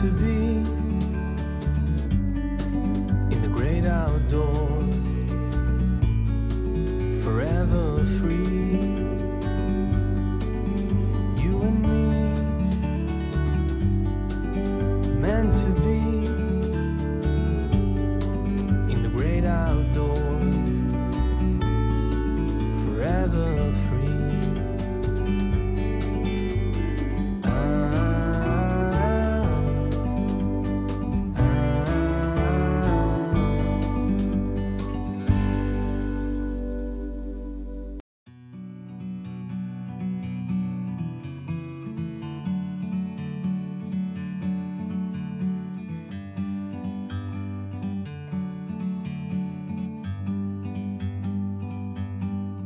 to be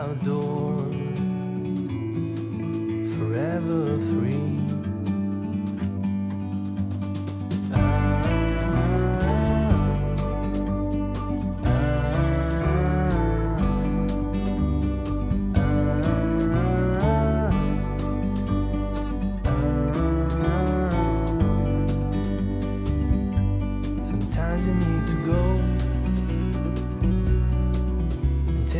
Outdoors, forever free.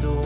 dor.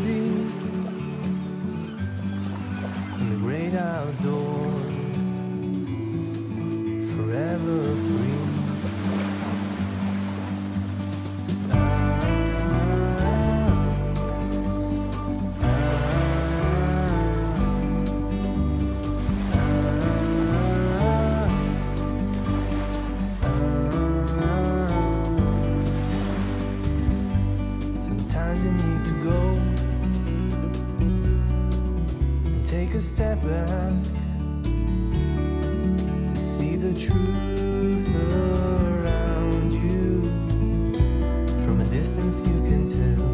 a step back to see the truth around you. From a distance, you can tell.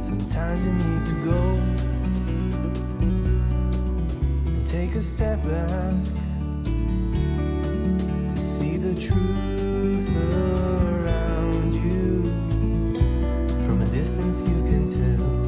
Sometimes you need to go and take a step back the truth around you. From a distance, you can tell.